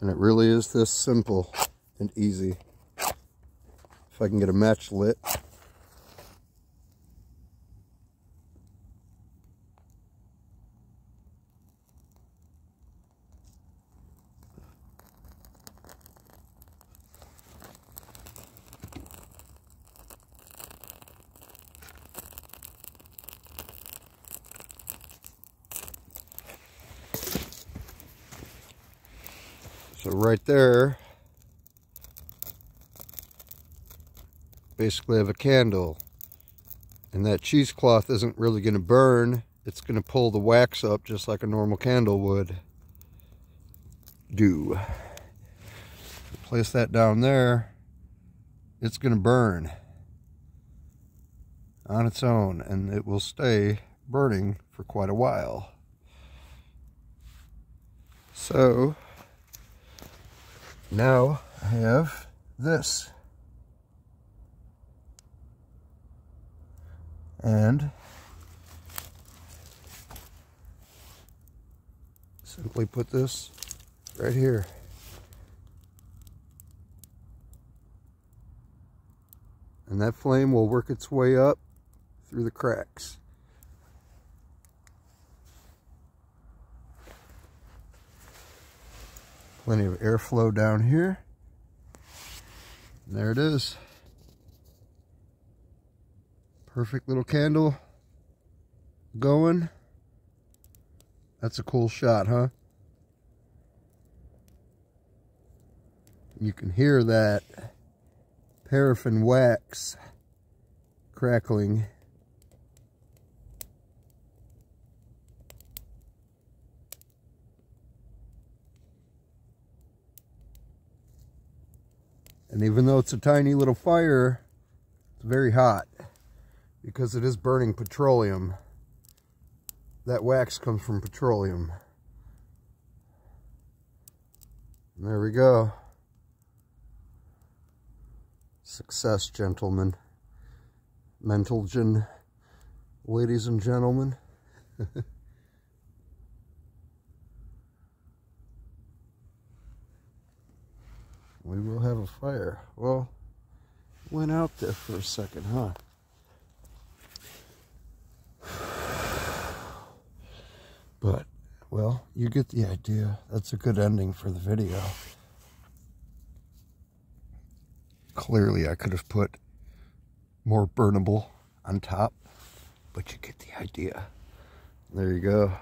And it really is this simple and easy. If I can get a match lit. So right there, basically have a candle. And that cheesecloth isn't really going to burn. It's going to pull the wax up just like a normal candle would do. Place that down there, it's going to burn on its own and it will stay burning for quite a while. So, now I have this. And simply put this right here. And that flame will work its way up through the cracks. Plenty of airflow down here. And there it is. Perfect little candle going. That's a cool shot, huh? You can hear that paraffin wax crackling And even though it's a tiny little fire, it's very hot because it is burning petroleum. That wax comes from petroleum. And there we go. Success, gentlemen. Mentalgen, ladies and gentlemen. we will have a fire. Well, went out there for a second, huh? But, well, you get the idea. That's a good ending for the video. Clearly, I could have put more burnable on top, but you get the idea. There you go.